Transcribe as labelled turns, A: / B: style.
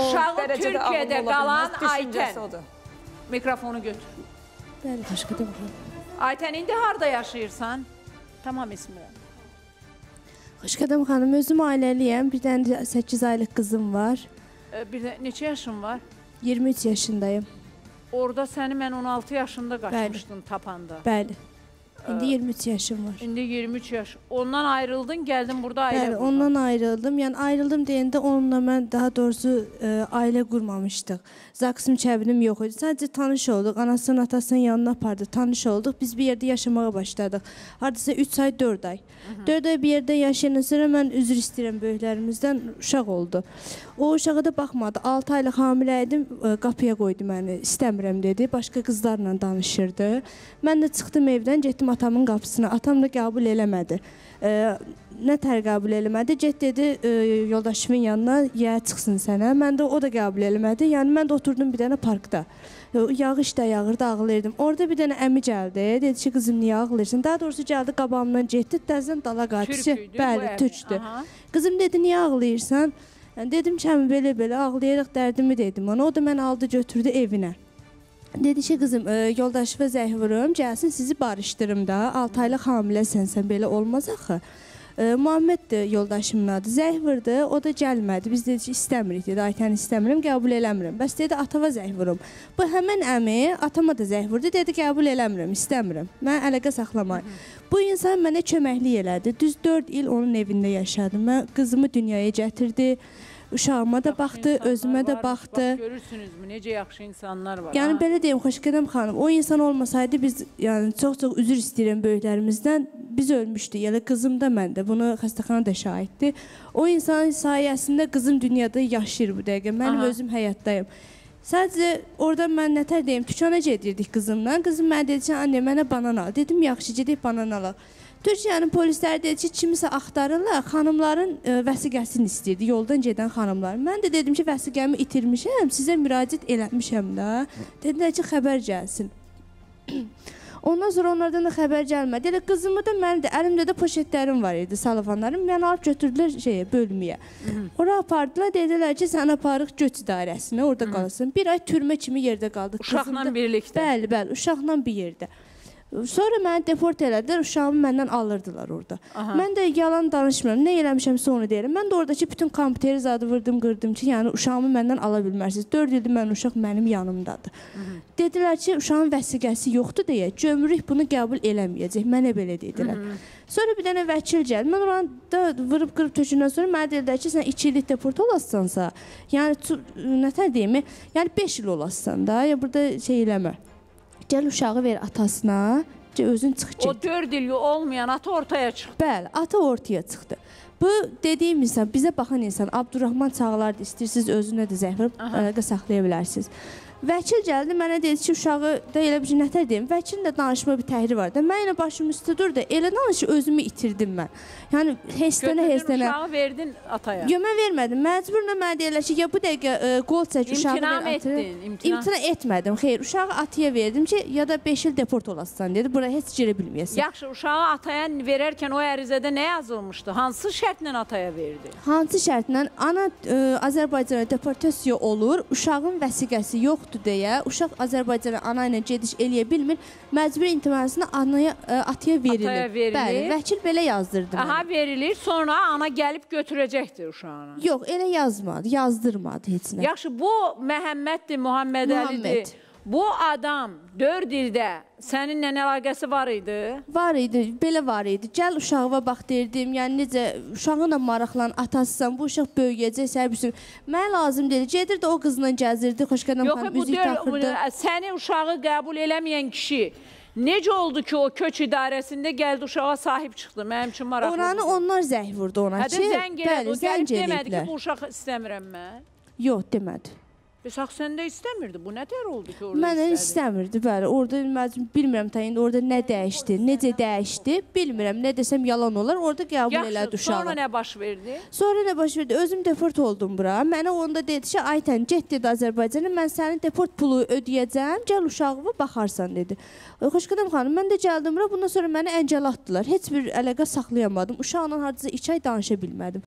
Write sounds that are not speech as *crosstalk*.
A: ağıllı
B: Türkiyədə qalan Aytən. Mikrofonu götür.
C: Bəli, Xaçqadam xanım.
B: Aytən indi harda yaşayırsan? Tamam İsmirəm.
C: Xaçqadam xanım, özüm ailəliyəm. Bir dənə də 8 aylıq qızım var.
B: Ee, Bir də neçə yaşın var?
C: 23 yaşındayım.
B: Orada səni mən 16 yaşında qaçmışdım tapanda.
C: Bəli. İndi 23 yaşım var.
B: İndi 23 yaş. Ondan ayrıldın, gəldin burada ailə
C: Bəli,
B: qurdun.
C: ondan ayrıldım. Yəni ayrıldım deyəndə onunla mən daha doğrusu ə, ailə qurmamışdıq. Zaksım çəvirim yox idi. Sadəcə tanış olduq. Anasının, atasının yanına apardı. Tanış olduq. Biz bir yerdə yaşamağa başladıq. Hardasa 3 ay, 4 ay. 4 ay bir yerdə yaşayandan sonra mən üzr istəyirəm böyüklərimizdən. Uşaq oldu. O uşağa da baxmadı. 6 aylıq hamilə idim. ə, Qapıya qoydu məni. İstəmirəm dedi. Başqa qızlarla danışırdı. Mən də çıxdım evdən, getdim atamın qapısına. Atam da qəbul eləmədi. Ə, nə tər qəbul eləmədi? Get dedi ə, yoldaşımın yanına, ya çıxsın sənə. Mən də o da qəbul eləmədi. Yəni mən də oturdum bir dənə parkda. Ə, Yağış da yağırdı, ağlayırdım. Orada bir dənə əmi gəldi. Dedi ki, qızım niyə ağlayırsan? Daha doğrusu gəldi qabağımdan getdi, dəzən dala qaçdı. Bəli.
B: Aha.
C: Qızım dedi, niyə ağlayırsan? Dedim ki, əmi belə-belə ağlayaraq dərdimi dedim ona. O da məni aldı götürdü evinə. Dedi ki, qızım, ə, yoldaşıma zəng vurum, gəlsin sizi barışdırım da. 6 aylıq hamiləsən sən, belə olmaz axı. Ə, Muhammeddir yoldaşımın adı. Zəng vurdu, o da gəlmədi. Biz dedik ki, istəmirik dedi. Aytəni istəmirəm, qəbul eləmirəm. Bəs dedi atava zəng vurum. Bu həmin əmi atama da zəng vurdu. Dedi qəbul eləmirəm, istəmirəm. Mən əlaqə saxlamayım. Bu insan mənə köməklik elədi. Düz 4 il onun evində yaşadım. Mən qızımı dünyaya gətirdi. Uşağıma da baxdı, özümə də baxdı.
B: Bax, görürsünüzmü necə yaxşı insanlar var.
C: Yəni
B: ha?
C: belə deyim, Xoşqədəm xanım, o insan olmasaydı biz yəni çox-çox üzr istəyirəm böyüklərimizdən. Biz ölmüşdük. Yəni qızım da mən də bunu xəstəxana da şahiddir. O insanın sayəsində qızım dünyada yaşayır bu dəqiqə. Mənim
B: Aha.
C: özüm həyatdayım. Sadəcə orada mən nətər deyim, dükana gedirdik qızımla. Qızım mənə dedi ki, anne mənə banan al. Dedim, yaxşı, gedib banan alaq. Türkiyənin polisləri dedi ki, kimisə axtarırlar, xanımların ə, vəsiqəsini istəyirdi, yoldan gedən xanımlar. Mən də dedim ki, vəsiqəmi itirmişəm, sizə müraciət eləmişəm də. Dedilər ki, xəbər gəlsin. *clears throat* Ondan sonra onlardan da xəbər gəlmədi. Elə qızımı da mənim də əlimdə də poşetlərim var idi, salafanlarım. Məni alıb götürdülər şeyə, bölməyə. Ora apardılar, dedilər ki, sən aparıq göç idarəsinə, orada qalasın. Bir ay türmə kimi yerdə qaldıq.
B: Uşaqla
C: da-
B: birlikdə.
C: Bəli, bəli, uşaqla bir yerdə. Sonra məni deport elədilər, uşağımı məndən alırdılar orada.
B: Aha.
C: Mən də yalan danışmıram. Nə eləmişəmsə onu deyirəm. Mən də oradakı bütün kompüteri zadı vurdum, qırdım ki, yəni uşağımı məndən ala bilmərsiniz. 4 ildir mən uşaq mənim yanımdadır. Dedilər ki, uşağın vəsiqəsi yoxdur deyə, gömrük bunu qəbul eləməyəcək. Mənə belə dedilər. Sonra bir dənə vəkil gəldi. Mən oranı da vurub qırıb tökündən sonra mənə dedilər ki, sən 2 illik deport olasansa, yəni tu- nətər deyim, yəni 5 il olasan da, ya burada şey eləmə. Gəl uşağı ver atasına, özün çıx get.
B: O 4 il olmayan ata ortaya çıxdı.
C: Bəli, ata ortaya çıxdı. Bu dediyim insan, bizə baxan insan Abdurrahman Çağlardı. İstəyirsiniz özünə də vurub əlaqə saxlaya bilərsiniz. Vəkil gəldi, mənə dedi ki, uşağı da elə bir nətər deyim, vəkilin də danışma bir təhri var da. Mən elə başım üstə dur da, elə danış ki, özümü itirdim mən. Yəni hesdənə hesdənə.
B: uşağı verdin ataya.
C: Yo, mən vermədim. Məcburla mənə deyirlər ki, ya bu dəqiqə ə, qol çək uşağı ver ataya.
B: etdin, imtina.
C: İmtina etmədim. Xeyr, uşağı atıya verdim ki, ya da 5 il deport olasan dedi. Bura heç girə bilməyəsən.
B: Yaxşı, uşağı ataya verərkən o ərizədə nə yazılmışdı? Hansı şərtlə ataya verdi?
C: Hansı şərtlə ana ə, Azərbaycana deportasiya olur, uşağın vəsiqəsi yoxdur deyə, uşaq Azərbaycana ana ilə gediş eləyə bilmir, məcburi intimasını anaya ə, ataya verilir.
B: Ataya verilir.
C: Bəli, vəkil belə yazdırdı. mənə.
B: Aha verilir, sonra ana gəlib götürəcəkdir uşağını.
C: Yox, elə yazmadı, yazdırmadı heç nə.
B: Yaxşı, bu Məhəmməddir, Muhammed
C: Muhammed.
B: Bu adam 4 ildə səninlə əlaqəsi var idi.
C: Var idi, belə var idi. Gəl uşağıma bax deyirdim. Yəni necə uşağınla maraqlan, atasısan, bu uşaq böyüyəcək, sən bir sürü. Mənə lazım deyil. Gedirdi o qızla gəzirdi,
B: Yox,
C: xanım
B: dör,
C: taxırdı.
B: səni uşağı qəbul eləməyən kişi necə oldu ki, o köç idarəsində gəldi uşağa sahib çıxdı? Mənim üçün maraqlı.
C: Oranı onlar zəng vurdu ona
B: Hədə
C: ki,
B: zəng elədi,
C: bəli, zəng
B: gəlib demədi ki, bu uşaq istəmirəm mən.
C: Yox, demədi.
B: Bəs axı səndə istəmirdi. Bu nətər oldu ki, orada
C: Mənə istəmirdi, bəli. Orada məcbur bilmirəm indi orada nə dəyişdi, necə dəyişdi, bilmirəm. Nə desəm yalan olar. Orada qəbul elədi uşağı.
B: sonra nə baş verdi?
C: Sonra nə baş verdi? Özüm deport oldum bura. Mənə onda dedi ki, Aytən, get dedi Azərbaycana, mən sənin deport pulu ödəyəcəm, gəl uşağıma baxarsan dedi. Xoşqədəm xanım, mən də gəldim bura. Bundan sonra məni əncəl atdılar. Heç bir əlaqə saxlayamadım. Uşaqla hardasa 2 ay danışa bilmədim.